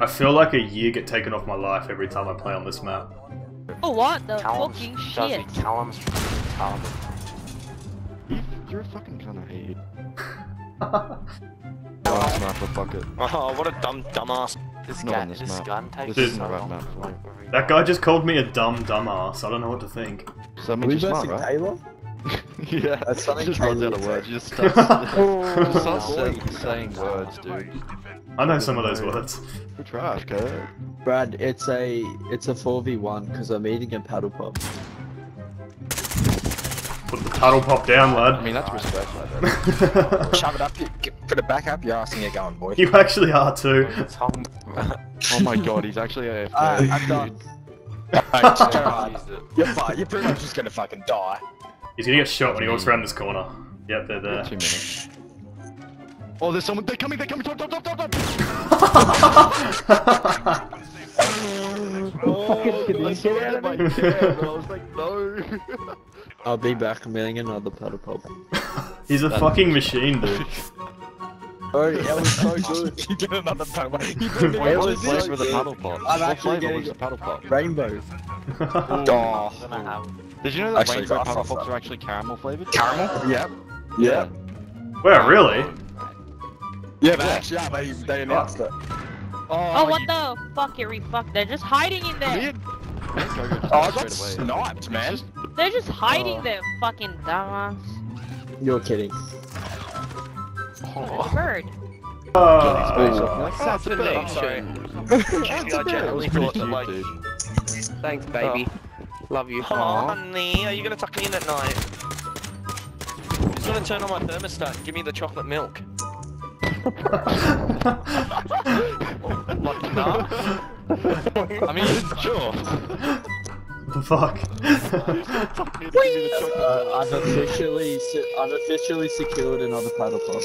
I feel like a year get taken off my life every time I play on this map. Oh, what the Callum's fucking shit? it. Callum's talented. You're a fucking kind of hate. Last map, fuck it. Oh, what a dumb dumbass. This Not on this this map. gun takes This is so not that long map, to right? like, That guy just called me a dumb dumbass. I don't know what to think. So that Are we you're smart, versing right? Taylor? yeah, That's something just runs out of Kaylee words. You just start, just start Oh, saying, saying words, dude. I know some of those words. You're trash, kid. Brad, it's a it's a four v one because I'm eating a paddle pop. Put the paddle pop down, lad. I mean, that's respect, right Shove it up, you, get, put it back up your ass and you're going, boy. you actually are too. Oh my god, he's actually uh, AFK. Alright, I'm done. Alright, Gerard, used you're, fi- you're pretty much just gonna fucking die. He's gonna get shot when he walks hmm. around this corner. Yep, they're there. Two minutes. Oh, there's someone. They're coming. They're coming. Top, top, top, top, top. Oh, can you get out of my me? chair, I was like, no. I'll be back. I'm getting another paddle pop. He's a fucking machine, dude. Oh, that was so good. you get another paddle. You Wait, bring me what What was flavor this? of the paddle pop? I'm what actually flavor getting- was the paddle pop? Rainbow. Oh, I'm gonna have. Did you know that Actually, rainbow I paddle pops are actually caramel flavored? caramel? Yep. Yeah. Well, really? Yeah, they actually are. They, they announced it. Oh, oh what the fuckery fuck? They're just hiding in there. and- me and Gogo just Oh, I got sniped, man. They're just hiding Oh. there, fucking dumbass. You're kidding. Uh, oh. Bird. Oh, Assassination. I genuinely thought that, like, thanks, baby. Oh. Love you. Aw. honey, are you gonna tuck me in at night? Who's gonna turn on my thermostat give me the chocolate milk? Like, nah. I mean, sure. what the fuck? Uh, I've officially I've officially secured another paddle pop.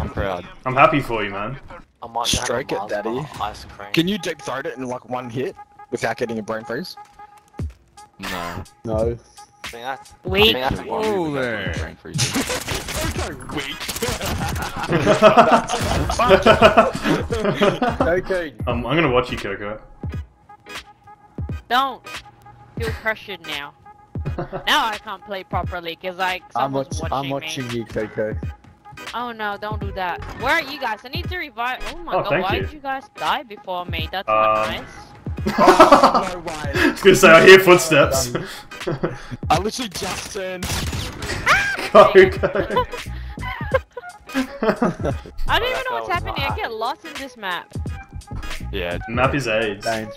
I'm proud. I'm happy for you, man. I might Stroke it, have a Mars daddy. Ice cream. Can you deep throat it in like one hit without getting a brain freeze? No. No. I think that's. I Wait. think that's one. Oh, there. Brain freezing. Okay. I'm, I'm gonna watch you, Coco. Don't feel pressured now. now I can't play properly because like I'm, someone's watch- watching, I'm watching me. you, Coco. Oh no, don't do that. Where are you guys? I need to revive. Oh my Oh, god, why you. did you guys die before me? That's not Um, nice. no way. I was gonna say, I hear footsteps. I literally just turned. Coco. I don't even know what's happening. I get lost in this map. Yeah. Map is AIDS. Same.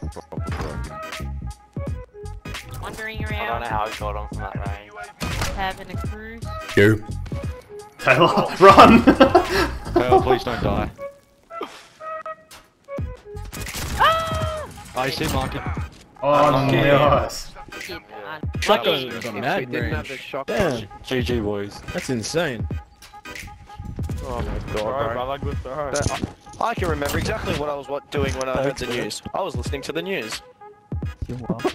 Wandering I don't know how I got on from that range. having a cruise. Taylor, run! Oh, please don't die. I see market. oh, Okay. nice. Keep on. Shotgun Lucky. was a If mad we range. the shotgun. GG boys. That's insane. Oh my god, bro. That- I can remember exactly what I was what, doing when I heard the news. I was listening to the news.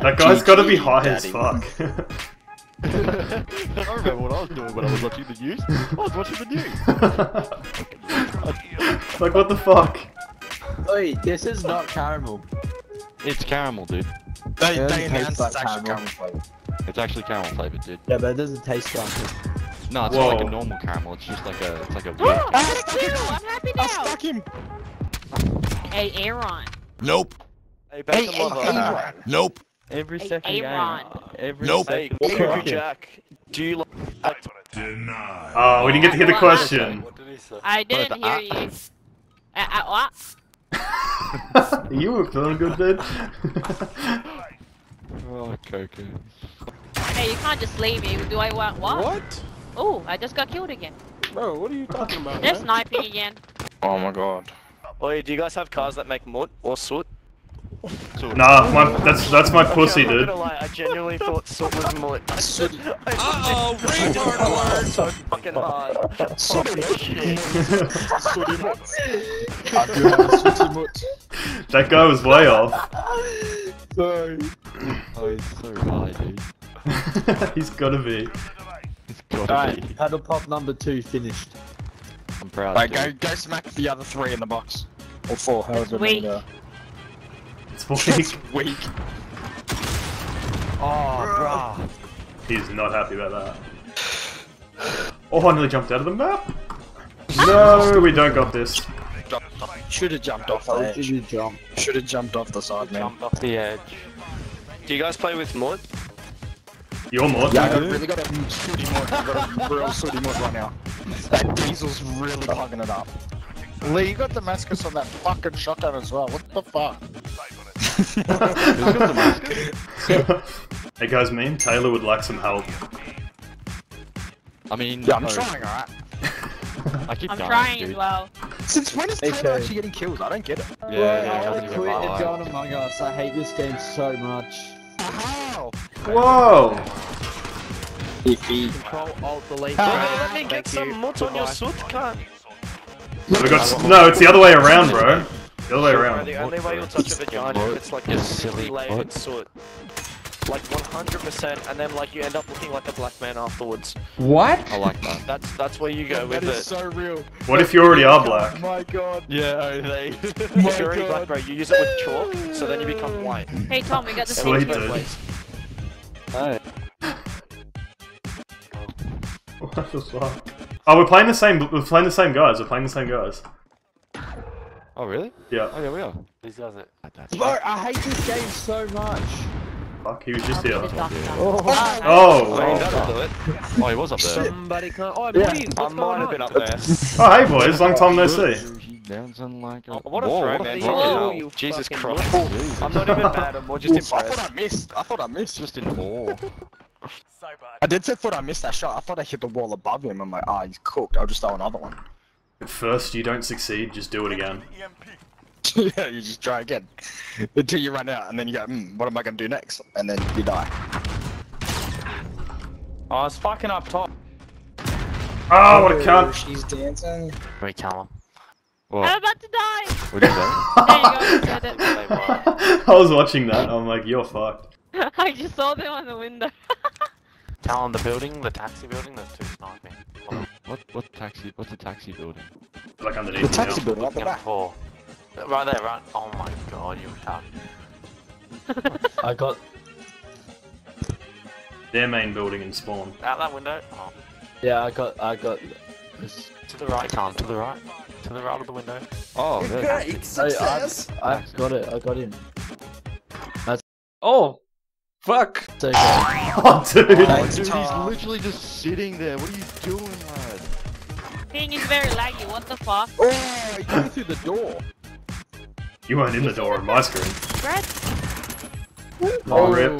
That guy's gotta be high as fuck. I don't remember what I was doing when I was watching the news. I was watching the news. like, what the fuck? Wait, this is not caramel. It's caramel, dude. They, It only they announced like it's actually caramel. caramel flavor. It's actually caramel flavored, dude. Yeah, but it doesn't taste like it. No, it's not like a normal caramel. It's just like a, it's like a. Oh, that's cute. I'm happy I stuck him. Hey, Aaron. Nope. Hey, back Hey, to hey, lava. hey, Nope. Every Hey, second Aaron. Every Nope. Hey, What Cuckoo cookie? Jack, do you like Oh, we didn't get to hear the question. What did he say? I didn't hear you. Uh, uh, what? you were feeling good, dude. Oh, Coco. Hey, you can't just leave me. Do I want what? What? Oh, I just got killed again. Bro, what are you talking about, They're sniping again. Oh my god. Oi, do you guys have cars that make mud or soot? Sort of. Nah, my that's that's my pussy, I'm not dude. gonna lie, I genuinely thought Soot was mullet. Uh-oh, retard alert! so fucking hard. Holy shit. I do have a sooty mutt. That guy was way off. Sorry. Oh, he's so high, dude. He's gotta be. It's gotta Alright, be. paddle pop number two finished. I'm proud. Alright, go, go smack the other three in the box. Or four, however many weak. there are. Weak. It's weak. Oh, bruh. He's not happy about that. Oh, I nearly jumped out of the map. Ah. No, we don't got this. Should have jumped off the How did edge. you jump? Should have jumped off the side, man. Jumped off the edge. Do you guys play with mod? You're more. Yeah, I got, really got a sooty mod. I got a real sooty mod right now. That diesel's really plugging it up. Lee, you got Damascus on that fucking shotgun as well. What the fuck? Hey guys, me and Taylor would like some help. I mean, Yeah, I'm no, trying, alright. I keep I'm dying, trying dude. as well. Since when is Taylor Okay. actually getting kills? I don't get it. Yeah, Bro, yeah, I yeah, want yeah, to quit yeah, and yeah. go Among Us. I hate this game so much. How? Whoa! Control Alt Delete. Ah, let me get some mud on your Soot, cunt. We got no. It's the other way around, bro. The other way around. The only way you'll touch a vagina if it's like a silly layered mutt. soot. Like 100%, and then like you end up looking like a black man afterwards. What? I like that. That's that's where you go That with is it. so real. What if you already are black? Oh my god. Yeah, oh, they. if you're already black, bro, you use it with chalk, so then you become white. Hey Tom, we got the same dude. Ways. Hey. What the fuck? Oh, we're playing the same. We're playing the same guys. We're playing the same guys. Oh, really? Yeah. Oh, yeah, we are. These guys are. Bro, I hate this game so much. Fuck. He was just I'll here. be the doctor. Oh, I Oh. mean, that'll do it. Oh, he was up there. Somebody can't. Oh, Yeah. buddy, I might have been up there. Oh, hey boys. Long time no see. Dancing like a... Oh, what a Whoa, throw, what a man. throw. Oh, you Jesus fucking Christ. Jeez. I'm not even mad, I'm more just Oof, I thought impressed. I missed. I thought I missed. Just in awe. I did say thought I missed that shot. I thought I hit the wall above him. I'm like, ah, he's cooked. I'll just throw another one. At first, you don't succeed. Just do it again. yeah, you just try again until you run out, and then you go, hmm, what am I gonna do next? And then you die. Oh, it's fucking up top. Oh, what a cunt! She's dancing. Very calm. I'm What? about to die! What is that? There you go, you said it. I was watching that. I'm like, you're fucked. I just saw them on the window. Tell on the building, the taxi building, there's two sniping. Well, What? What taxi? What's the taxi building? Like underneath. The taxi building up the looking back. for. Right there, right. Oh my god, you cunt. I got. Their main building and spawn. Out that window. Oh. Yeah, I got. I got. This. To the right, Tom, to the right. To the right of the window. Oh, there. Hey, I, I got it. I got him. Oh, fuck. It's. Oh, dude. Thanks, Dude, he's literally just sitting there. What are you doing, lad? Thing is very laggy, what the fuck? Oh, you came through the door. You weren't in the door on my screen. Brad? Oh, rip.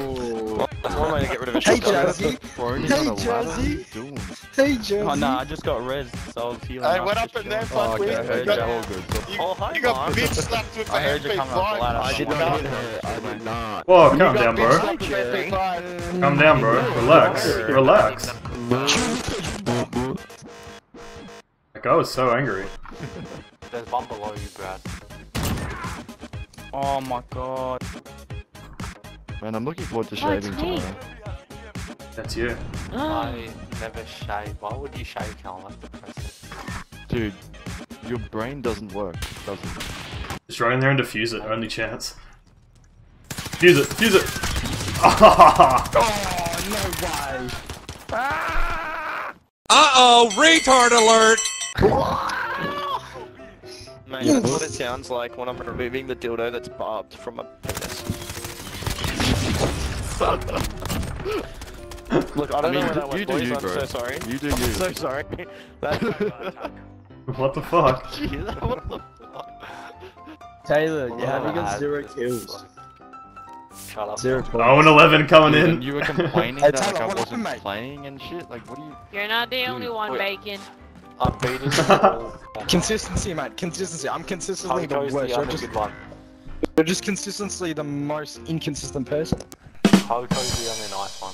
That's one way to get rid of a Hey, shotgun. Jazzy. Hey, on a ladder. What are Jazzy. Hey, Jazzy. Oh, nah, I just got res, so I was healing I up went just up in there, chilling. Oh, fuck okay. with. You got, that all good. You, Oh, hi, you got bitch slapped with the I heard you coming up the MP5. ladder. I did You not got- hit her. I did not. Whoa, you calm down, bro. slapped with the MP5. Calm down, bro. Relax. Relax. That guy was so angry. There's one below you, Brad. Oh my god. Man, I'm looking forward to Oh, shaving me. tomorrow. That's you. Oh. I never shave. Why would you shave, Callum? That's depressing. Dude, your brain doesn't work, does it? Just run in there and defuse it. Only chance. Fuse it. Fuse it. Oh, no way. Ah! Uh-oh, retard alert! Man, that's what it sounds like when I'm removing the dildo that's barbed from a penis. Look, I don't mean, know where you- that went, you do boys. you, I'm bro. so sorry. You do I'm you. so sorry. That... what the fuck? Jeez, what the fuck? Taylor, you have you got Lad, zero this kills. is- Shut up. Zero Oh, points. and 11 coming Dude, in. you were complaining Hey, that like, I wasn't happened, mate? playing and shit. Like, what are you? You're not the only one, wait. Bacon. I'm beating. Consistency, mate. Consistency. I'm consistently the worst. the You're other just, good one. You're just consistently the most inconsistent person. Coco's the only nice one.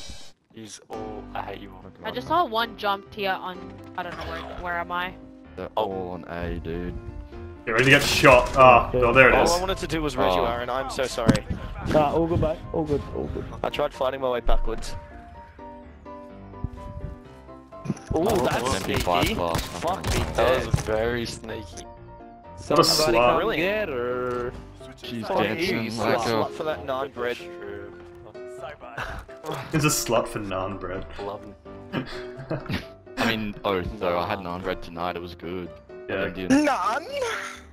He's all. I hate you all. I just saw one jumped here on. I don't know where. Where am I? They're Oh. all on A, dude. Get ready to get shot. Ah, oh, there it All is. I wanted to do was res you, Oh. Aaron. I'm so sorry. Nah, all good, mate. All good, all good. I tried fighting my way backwards. Ooh, Oh, that's sneaky. Fuck me That was very sneaky. What a Somebody slut. come Really? get her. She's Fuck you, dancing you like slut for that naan bread. True. He's a slut for naan bread. Love him. I mean, oath though, I had naan bread tonight, it was good. Yeah. None.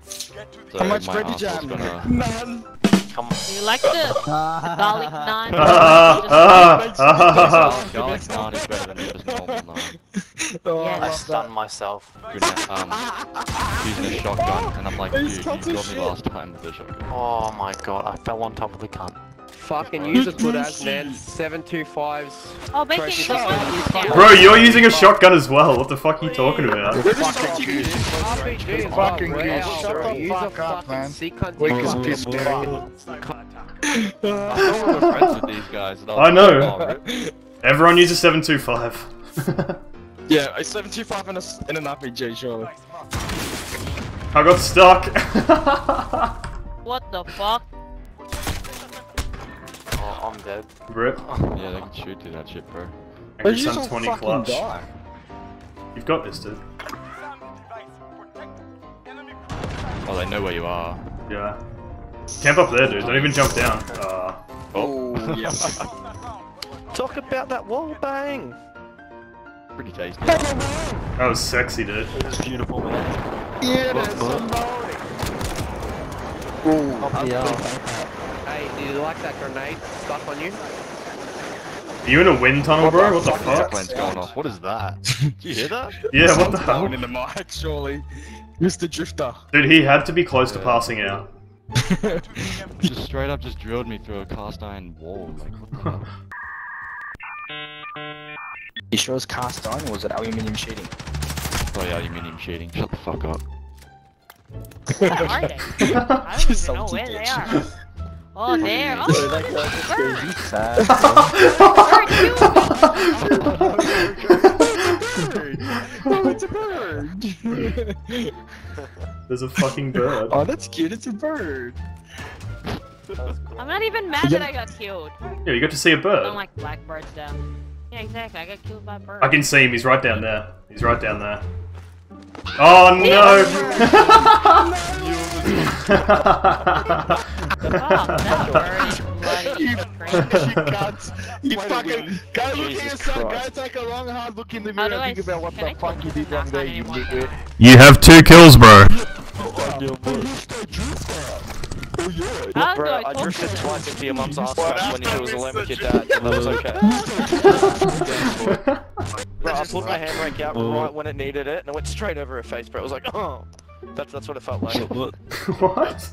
So How much bread did you have? asshole's gonna... None. Come on. You like the, the garlic naan? Ah, Just- ah, ah, Garlic naan is better than just normal naan. Oh, Yes. I stunned myself. Grenade, um, using a shotgun, and I'm like, dude, you got got me last time with the shotgun. Oh my god, I fell on top of the cunt. Fucking use it good as man. 725s. Oh, Bacon, you Shut just up. now. Bro, you're using a shotgun as well. What the fuck are you talking about? Fucking RPG. wow, good. wow, Shut the fuck up, man. sea cunt. Weak you as piss. I thought friends with these guys. I, know. like, oh, rip. Everyone uses 725. Yeah, a 725 in, a, s- in an RPG, surely. I got stuck. What the fuck? Oh, I'm dead. Rip. Yeah, they can shoot through that shit, bro. Angry you Sun just 20 fucking clutch. die. You've got this, dude. Oh, they know where you are. Yeah. Camp up there, dude. Don't even jump down. Uh, Oh, yeah. Talk about that wall bang. Pretty tasty. that was sexy, dude. It was beautiful, man. yeah, that's Hey, do you like that grenade stuck on you? Are you in a wind tunnel, bro? What the fuck? Airplane's going off. What is that? Did you hear that? Yeah, what the hell? in the mic, surely. Mr. Drifter. Dude, he had to be close to passing out. Just straight up just drilled me through a cast iron wall. Like, what the? You sure it's cast iron or was it aluminium sheeting? Oh yeah, aluminium sheeting. Shut the fuck up. Where are they? I don't even know where they are. Oh, there. Oh, look at the bird. oh, it's a bird! There's a fucking bird. oh, that's cute, it's a bird. I'm not even mad that I got killed. Yeah, you got to see a I bird. don't like black birds though. Yeah, exactly. I got killed by a bird. I can see him. He's right down there. He's right down there. Oh no! Oh, that bird is bloody You crazy. guts. You fucking go look at Jesus yourself. Go take a long hard look in the mirror and think about what the fuck you did the wrong last there, you anymore? nitwit. You have two kills, bro. Oh yeah. How Bro, I I talk drifted to twice into your mum's ass crack when you was alone with your dad, and that was okay. Bro, I pulled my handbrake out right when it needed it, and it went straight over her face, bro. It was like, oh. That's, that's what it felt like. what?